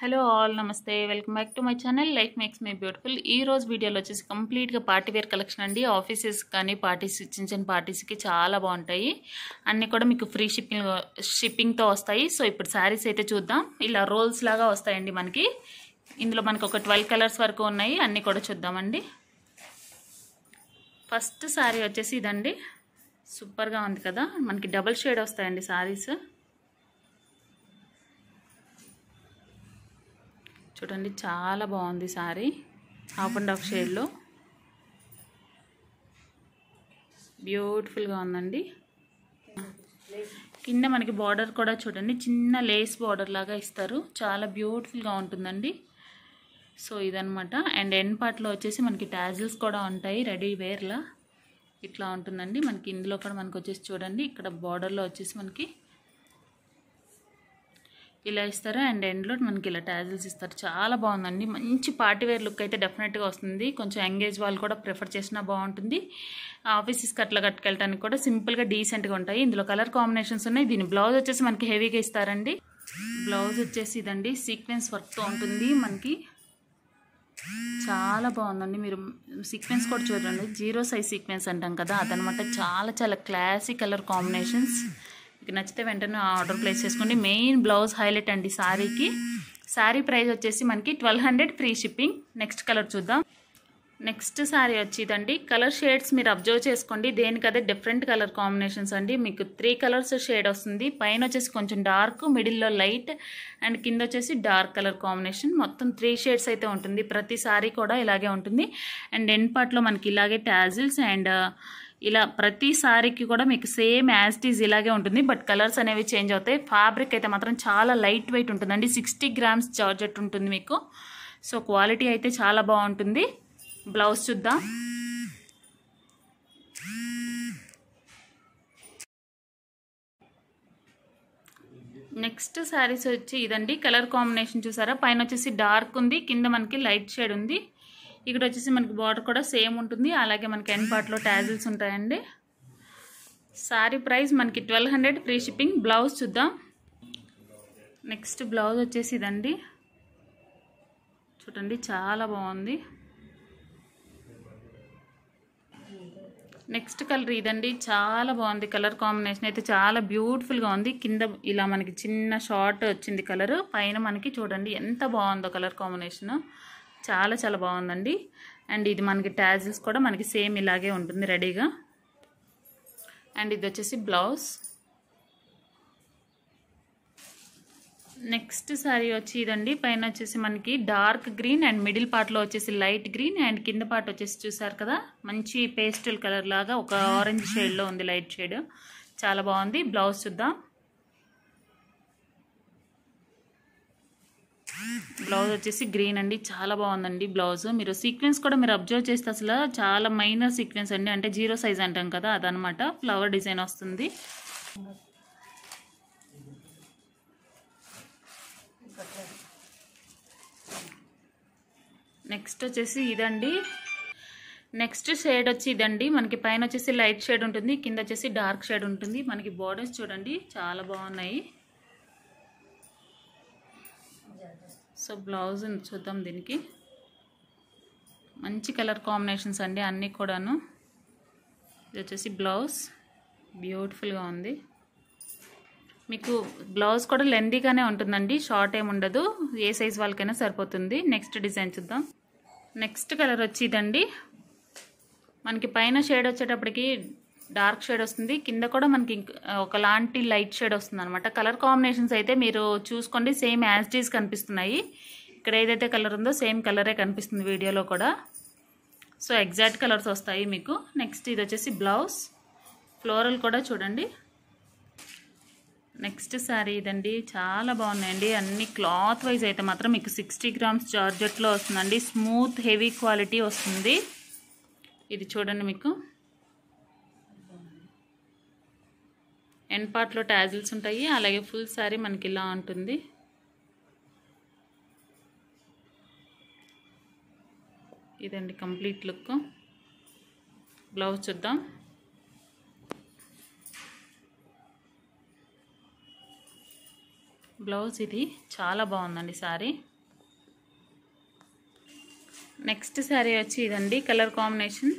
Hello all నమస్తే. Welcome back to my channel life makes my beautiful ఈ రోజు వీడియోలో వచ్చేసి కంప్లీట్గా పార్టీ వేర్ కలెక్షన్ అండి. ఆఫీసెస్ కానీ పార్టీస్ చిన్న చిన్న పార్టీస్కి చాలా బాగుంటాయి. అన్నీ కూడా మీకు ఫ్రీ షిప్పింగ్ షిప్పింగ్తో వస్తాయి. సో ఇప్పుడు శారీస్ అయితే చూద్దాం. ఇలా రోల్స్ లాగా వస్తాయండి మనకి. ఇందులో మనకు ఒక ట్వెల్వ్ కలర్స్ వరకు ఉన్నాయి. అన్నీ కూడా చూద్దామండి. ఫస్ట్ శారీ వచ్చేసి ఇదండి. సూపర్గా ఉంది కదా. మనకి డబుల్ షేడ్ వస్తాయండి శారీస్ చూడండి చాలా బాగుంది సారీ. హాఫ్ అండ్ హాఫ్ షేడ్లో బ్యూటిఫుల్గా ఉందండి. కింద మనకి బార్డర్ కూడా చూడండి చిన్న లేస్ బార్డర్ లాగా ఇస్తారు. చాలా బ్యూటిఫుల్గా ఉంటుందండి. సో ఇదనమాట అండ్ ఎండ్ పార్ట్లో వచ్చేసి మనకి టాజిల్స్ కూడా ఉంటాయి రెడీ వేర్లా ఇట్లా ఉంటుందండి. మనకి ఇందులో కూడా మనకు వచ్చేసి చూడండి ఇక్కడ బార్డర్లో వచ్చేసి మనకి ఇలా ఇస్తారు. అండ్ ఎండ్లో మనకి ఇలా టాజిల్స్ ఇస్తారు. చాలా బాగుందండి. మంచి పార్టీవేర్ లుక్ అయితే డెఫినెట్గా వస్తుంది. కొంచెం ఎంగేజ్ వాళ్ళు కూడా ప్రిఫర్ చేసినా బాగుంటుంది. ఆఫీసెస్కి అట్లా కట్టుకెళ్ళడానికి కూడా సింపుల్గా డీసెంట్గా ఉంటాయి. ఇందులో కలర్ కాంబినేషన్స్ ఉన్నాయి. దీని బ్లౌజ్ వచ్చేసి మనకి హెవీగా ఇస్తారండి. బ్లౌజ్ వచ్చేసి ఇదండి. సీక్వెన్స్ వర్క్తో ఉంటుంది మనకి. చాలా బాగుందండి. మీరు సీక్వెన్స్ కూడా చూడండి. జీరో సైజ్ సీక్వెన్స్ అంటాం కదా అదనమాట. చాలా చాలా క్లాసిక్ కలర్ కాంబినేషన్స్. నచ్చితే వెంటనే ఆర్డర్ ప్లేస్ చేసుకోండి. మెయిన్ బ్లౌజ్ హైలైట్ అండి శారీకి శారీ ప్రైస్ వచ్చేసి మనకి twelve hundred free shipping. Next colour చూద్దాం. నెక్స్ట్ శారీ వచ్చేదండి. కలర్ షేడ్స్ మీరు అబ్జర్వ్ చేసుకోండి. దేనికదే డిఫరెంట్ కలర్ కాంబినేషన్స్ అండి. మీకు త్రీ కలర్స్ షేడ్ వస్తుంది. పైన వచ్చేసి కొంచెం డార్క్ మిడిల్లో లైట్ అండ్ కింద వచ్చేసి డార్క్ కలర్ కాంబినేషన్. మొత్తం త్రీ షేడ్స్ అయితే ఉంటుంది. ప్రతి సారీ కూడా ఇలాగే ఉంటుంది. అండ్ ఎండ్ పార్ట్లో మనకి ఇలాగే టాజిల్స్ అండ్ ఇలా ప్రతి సారీకి కూడా మీకు సేమ్ యాజ్టీజ్ ఇలాగే ఉంటుంది. బట్ కలర్స్ అనేవి చేంజ్ అవుతాయి. ఫ్యాబ్రిక్ అయితే మాత్రం చాలా లైట్ వెయిట్ ఉంటుందండి. సిక్స్టీ గ్రామ్స్ జార్జెట్ ఉంటుంది మీకు. సో క్వాలిటీ అయితే చాలా బాగుంటుంది. బ్లౌజ్ చూద్దాం. నెక్స్ట్ శారీస్ వచ్చి ఇదండి. కలర్ కాంబినేషన్ చూసారా? పైన వచ్చేసి డార్క్ ఉంది. కింద మనకి లైట్ షేడ్ ఉంది. ఇక్కడ వచ్చేసి మనకి బార్డర్ కూడా సేమ్ ఉంటుంది. అలాగే మనకి ఎన్ పార్ట్లో ట్యాజిల్స్ ఉంటాయండి. శారీ ప్రైస్ మనకి twelve hundred free shipping blouse చూద్దాం. నెక్స్ట్ బ్లౌజ్ వచ్చేసి ఇదండి. చూడండి చాలా బాగుంది. నెక్స్ట్ కలర్ ఇదండి చాలా బాగుంది. కలర్ కాంబినేషన్ అయితే చాలా బ్యూటిఫుల్గా ఉంది. కింద ఇలా మనకి చిన్న షార్ట్ వచ్చింది కలర్ పైన మనకి చూడండి ఎంత బాగుందో కలర్ కాంబినేషన్ చాలా చాలా బాగుందండి. అండ్ ఇది మనకి ట్యాజిల్స్ కూడా మనకి సేమ్ ఇలాగే ఉంటుంది రెడీగా. అండ్ ఇది వచ్చేసి బ్లౌజ్. నెక్స్ట్ సారీ వచ్చి ఇదండి. పైన వచ్చేసి మనకి డార్క్ గ్రీన్ అండ్ మిడిల్ పార్ట్లో వచ్చేసి లైట్ గ్రీన్ అండ్ కింద పార్ట్ వచ్చేసి చూసారు కదా మంచి పేస్టల్ కలర్ లాగా ఒక ఆరెంజ్ షేడ్లో ఉంది లైట్ షేడ్. చాలా బాగుంది. బ్లౌజ్ చూద్దాం. బ్లౌజ్ వచ్చేసి గ్రీన్ అండి చాలా బాగుందండి బ్లౌజ్. మీరు సీక్వెన్స్ కూడా మీరు అబ్జర్వ్ చేస్తే అసలు చాలా మైనర్ సీక్వెన్స్ అండి. అంటే జీరో సైజ్ అంటాం కదా అదనమాట. ఫ్లవర్ డిజైన్ వస్తుంది. నెక్స్ట్ వచ్చేసి ఇదండి. నెక్స్ట్ షేడ్ వచ్చి ఇదండి. మనకి పైన వచ్చేసి లైట్ షేడ్ ఉంటుంది కింద వచ్చేసి డార్క్ షేడ్ ఉంటుంది. మనకి బార్డర్స్ చూడండి చాలా బాగున్నాయి. సో బ్లౌజ్ చూద్దాం దీనికి. మంచి కలర్ కాంబినేషన్స్ అండి అన్నీ కూడాను. ఇది వచ్చేసి బ్లౌజ్. బ్యూటిఫుల్గా ఉంది. మీకు బ్లౌజ్ కూడా లెందీగానే ఉంటుందండి షార్ట్ ఏమి ఉండదు. ఏ సైజ్ వాళ్ళకైనా సరిపోతుంది. నెక్స్ట్ డిజైన్ చూద్దాం. నెక్స్ట్ కలర్ వచ్చి ఇదండి. మనకి పైన షేడ్ వచ్చేటప్పటికి డార్క్ షేడ్ వస్తుంది. కింద కూడా మనకి ఒకలాంటి లైట్ షేడ్ వస్తుంది అనమాట కలర్ కాంబినేషన్స్ అయితే మీరు చూసుకోండి. సేమ్ యాజ్ డీస్ కనిపిస్తున్నాయి. ఇక్కడ ఏదైతే కలర్ ఉందో సేమ్ కలరే కనిపిస్తుంది వీడియోలో కూడా. సో ఎగ్జాక్ట్ కలర్స్ వస్తాయి మీకు. నెక్స్ట్ ఇది వచ్చేసి బ్లౌజ్. ఫ్లోరల్ కూడా చూడండి. నెక్స్ట్ శారీ ఇదండి. చాలా బాగున్నాయండి. అన్ని క్లాత్ వైజ్ అయితే మాత్రం మీకు సిక్స్టీ గ్రామ్స్ జార్జెట్లో వస్తుందండి. స్మూత్ హెవీ క్వాలిటీ వస్తుంది. ఇది చూడండి మీకు. ఎండ్ పార్ట్లో టాజిల్స్ ఉంటాయి. అలాగే ఫుల్ శారీ మనకి ఇలా ఉంటుంది. ఇదండి కంప్లీట్ లుక్. బ్లౌజ్ చూద్దాం. బ్లౌజ్ ఇది చాలా బాగుందండి శారీ నెక్స్ట్ శారీ వచ్చి ఇదండి. Colour combination.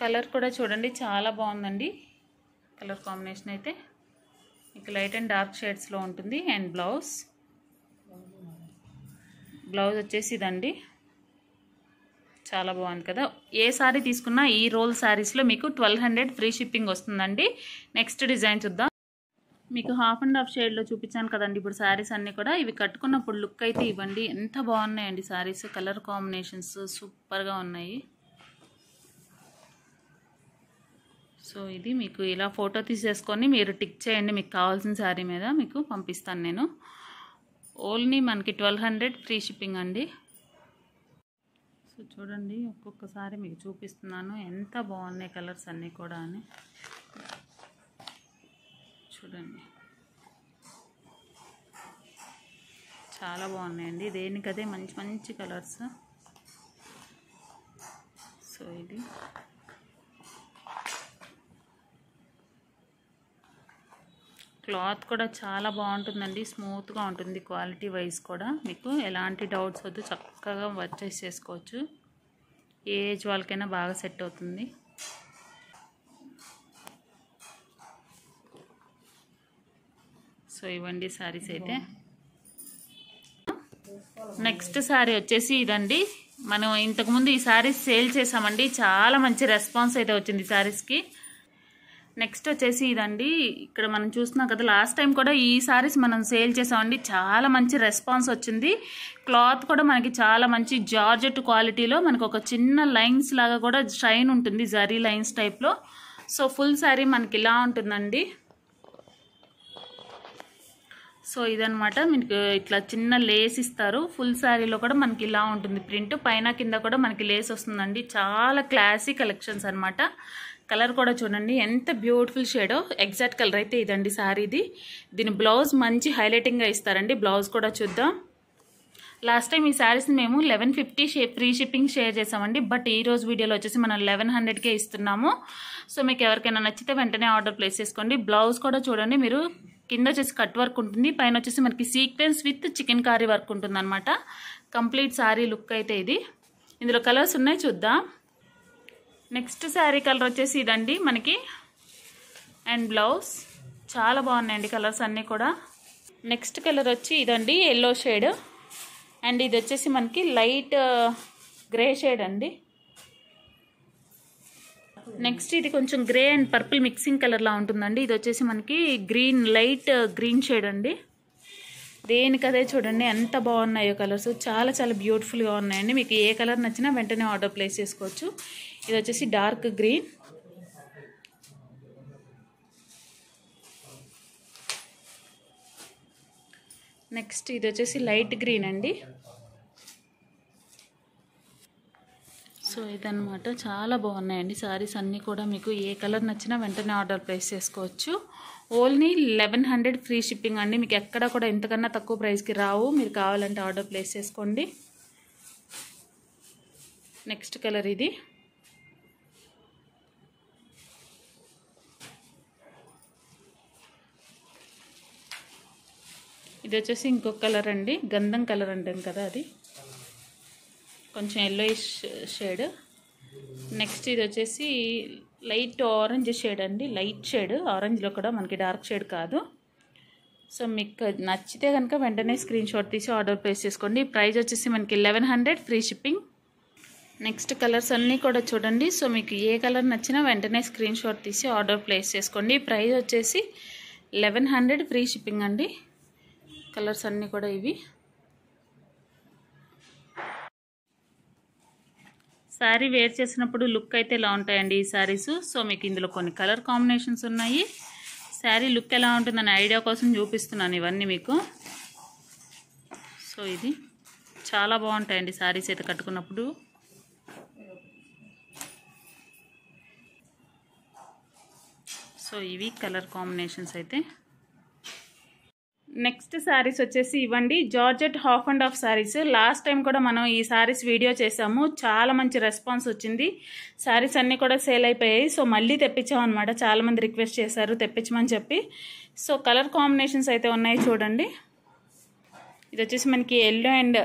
కలర్ కూడా చూడండి చాలా బాగుందండి. కలర్ కాంబినేషన్ అయితే మీకు లైట్ అండ్ డార్క్ షేడ్స్లో ఉంటుంది అండ్ బ్లౌజ్. బ్లౌజ్ వచ్చేసి ఇదండి. చాలా బాగుంది కదా. ఏ శారీ తీసుకున్నా ఈ రోల్ శారీస్లో మీకు ట్వెల్వ్ హండ్రెడ్ ఫ్రీ షిప్పింగ్ వస్తుందండి. నెక్స్ట్ డిజైన్ చూద్దాం. మీకు హాఫ్ అండ్ హాఫ్ షేడ్లో చూపించాను కదండి. ఇప్పుడు శారీస్ అన్నీ కూడా ఇవి కట్టుకున్నప్పుడు లుక్ అయితే ఇవ్వండి. ఎంత బాగున్నాయండి శారీస్ కలర్ కాంబినేషన్స్ సూపర్గా ఉన్నాయి. సో ఇది మీకు ఇలా ఫోటో తీసేసుకొని మీరు టిక్ చేయండి. మీకు కావాల్సిన శారీ మీద మీకు పంపిస్తాను నేను. ఓన్లీ మనకి ట్వెల్వ్ హండ్రెడ్ ఫ్రీ షిప్పింగ్ అండి. సో చూడండి ఒక్కొక్కసారి మీకు చూపిస్తున్నాను. ఎంత బాగున్నాయి కలర్స్ అన్నీ కూడా అని. చూడండి. చాలా బాగున్నాయండి. దేనికదే మంచి మంచి కలర్స్. సో ఇది. క్లాత్ కూడా చాలా బాగుంటుందండి. స్మూత్గా ఉంటుంది క్వాలిటీ వైజ్ కూడా. మీకు ఎలాంటి డౌట్స్ వద్దు చక్కగా పర్చేస్ చేసుకోవచ్చు. ఏ ఏజ్ వాళ్ళకైనా బాగా సెట్ అవుతుంది. సో ఇవ్వండి శారీస్ అయితే. నెక్స్ట్ శారీ వచ్చేసి ఇదండి. మనం ఇంతకుముందు ఈ శారీస్ సేల్ చేసామండి. చాలా మంచి రెస్పాన్స్ అయితే వచ్చింది ఈ శారీస్కి నెక్స్ట్ వచ్చేసి ఇదండి. ఇక్కడ మనం చూస్తున్నాం కదా లాస్ట్ టైం కూడా ఈ సారీస్ మనం సేల్ చేసామండి. చాలా మంచి రెస్పాన్స్ వచ్చింది. క్లాత్ కూడా మనకి చాలా మంచి జార్జెట్ క్వాలిటీలో మనకు ఒక చిన్న లైన్స్ లాగా కూడా షైన్ ఉంటుంది జరీ లైన్స్ టైప్లో సో ఫుల్ శారీ మనకి ఇలా ఉంటుందండి. సో ఇదనమాట మీకు ఇట్లా చిన్న లేస్ ఇస్తారు. ఫుల్ శారీలో కూడా మనకి ఇలా ఉంటుంది. ప్రింట్ పైన కింద కూడా మనకి లేస్ వస్తుందండి. చాలా క్లాసీ కలెక్షన్స్ అనమాట కలర్ కూడా చూడండి. ఎంత బ్యూటిఫుల్ షేడో. ఎగ్జాక్ట్ కలర్ అయితే ఇదండి శారీది దీని బ్లౌజ్ మంచి హైలైటింగ్గా ఇస్తారండి. బ్లౌజ్ కూడా చూద్దాం. లాస్ట్ టైం ఈ శారీస్ని మేము లెవెన్ ఫిఫ్టీ షే ఫ్రీ షిప్పింగ్ షేర్ చేసామండి. బట్ ఈ రోజు వీడియోలో వచ్చేసి మనం లెవెన్ హండ్రెడ్కే ఇస్తున్నాము. సో మీకు ఎవరికైనా నచ్చితే వెంటనే ఆర్డర్ ప్లేస్ చేసుకోండి. బ్లౌజ్ కూడా చూడండి. మీరు కింద వచ్చేసి కట్ వర్క్ ఉంటుంది. పైన వచ్చేసి మనకి sequence with chikankari work ఉంటుంది అనమాట కంప్లీట్ శారీ లుక్ అయితే ఇది. ఇందులో కలర్స్ ఉన్నాయి. చూద్దాం. నెక్స్ట్ శారీ కలర్ వచ్చేసి ఇదండి మనకి. And blouse. చాలా బాగున్నాయండి కలర్స్ అన్నీ కూడా. నెక్స్ట్ కలర్ వచ్చి ఇదండి ఎల్లో షేడ్ అండ్ ఇది వచ్చేసి మనకి లైట్ గ్రే షేడ్ అండి. నెక్స్ట్ ఇది కొంచెం గ్రే అండ్ పర్పుల్ మిక్సింగ్ కలర్లా ఉంటుందండి. ఇది వచ్చేసి మనకి గ్రీన్ లైట్ గ్రీన్ షేడ్ అండి. దేనికదే చూడండి ఎంత బాగున్నాయో కలర్స్ చాలా చాలా బ్యూటిఫుల్గా ఉన్నాయండి. మీకు ఏ కలర్ నచ్చినా వెంటనే ఆర్డర్ ప్లేస్ చేసుకోవచ్చు. ఇది వచ్చేసి డార్క్ గ్రీన్ నెక్స్ట్ ఇది వచ్చేసి లైట్ గ్రీన్ అండి. సో ఇదనమాట చాలా బాగున్నాయండి సారీస్ అన్నీ కూడా మీకు ఏ కలర్ నచ్చినా వెంటనే ఆర్డర్ ప్లేస్ చేసుకోవచ్చు. Only eleven hundred free shipping అండి. మీకు ఎక్కడ కూడా ఇంతకన్నా తక్కువ ప్రైస్కి రావు. మీరు కావాలంటే ఆర్డర్ ప్లేస్ చేసుకోండి. నెక్స్ట్ కలర్ ఇది. ఇది వచ్చేసి ఇంకొక కలర్ అండి. గంధం కలర్ అంటాం కదా అది. కొంచెం ఎల్లోయిష్ షేడ్ నెక్స్ట్ ఇది వచ్చేసి లైట్ ఆరెంజ్ షేడ్ అండి. లైట్ షేడ్ ఆరెంజ్లో కూడా మనకి డార్క్ షేడ్ కాదు. సో మీకు నచ్చితే కనుక వెంటనే స్క్రీన్ షాట్ తీసి ఆర్డర్ ప్లేస్ చేసుకోండి. ప్రైస్ వచ్చేసి మనకి eleven hundred free shipping next colours అన్నీ కూడా చూడండి. సో మీకు ఏ కలర్ నచ్చినా వెంటనే స్క్రీన్ షాట్ తీసి ఆర్డర్ ప్లేస్ చేసుకోండి. ప్రైస్ వచ్చేసి లెవెన్ హండ్రెడ్ ఫ్రీ షిప్పింగ్ అండి. కలర్స్ అన్నీ కూడా ఇవి. శారీ వేర్ చేసినప్పుడు లుక్ అయితే ఎలా ఉంటాయండి ఈ శారీస్ సో మీకు ఇందులో కొన్ని కలర్ కాంబినేషన్స్ ఉన్నాయి. శారీ లుక్ ఎలా ఉంటుందని ఐడియా కోసం చూపిస్తున్నాను ఇవన్నీ మీకు. సో ఇది చాలా బాగుంటాయండి శారీస్ అయితే కట్టుకున్నప్పుడు. సో ఇవి కలర్ కాంబినేషన్స్ అయితే. నెక్స్ట్ శారీస్ వచ్చేసి ఇవ్వండి. Georgette half and half saris last time కూడా మనం ఈ శారీస్ వీడియో చేసాము. చాలా మంచి రెస్పాన్స్ వచ్చింది. శారీస్ అన్నీ కూడా సేల్ అయిపోయాయి. సో మళ్ళీ తెప్పించాం అనమాట చాలామంది రిక్వెస్ట్ చేశారు తెప్పించమని చెప్పి. సో కలర్ కాంబినేషన్స్ అయితే ఉన్నాయి చూడండి. ఇది వచ్చేసి మనకి yellow and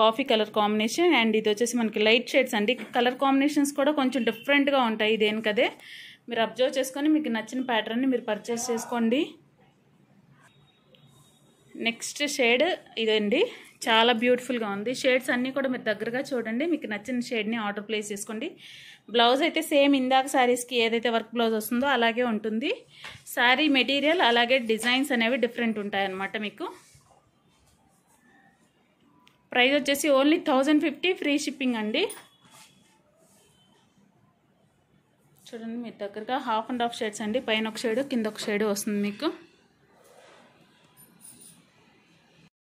coffee colour combination. And ఇది వచ్చేసి మనకి లైట్ షేడ్స్ అండి. కలర్ కాంబినేషన్స్ కూడా కొంచెం డిఫరెంట్గా ఉంటాయి దేనికదే మీరు అబ్జర్వ్ చేసుకొని మీకు నచ్చిన ప్యాటర్న్ని మీరు పర్చేస్ చేసుకోండి. నెక్స్ట్ షేడ్ ఇదండి. చాలా బ్యూటిఫుల్గా ఉంది. షేడ్స్ అన్నీ కూడా మీరు దగ్గరగా చూడండి. మీకు నచ్చిన షేడ్ని ఆర్డర్ ప్లేస్ చేసుకోండి. బ్లౌజ్ అయితే సేమ్ ఇందాక శారీస్కి ఏదైతే వర్క్ బ్లౌజ్ వస్తుందో అలాగే ఉంటుంది. శారీ మెటీరియల్ అలాగే డిజైన్స్ అనేవి డిఫరెంట్ ఉంటాయన్నమాట మీకు. ప్రైస్ వచ్చేసి only thousand fifty free shipping అండి. చూడండి మీరు దగ్గరగా హాఫ్ అండ్ హాఫ్ షేడ్స్ అండి. పైన ఒక షేడ్ కింద ఒక షేడ్ వస్తుంది మీకు.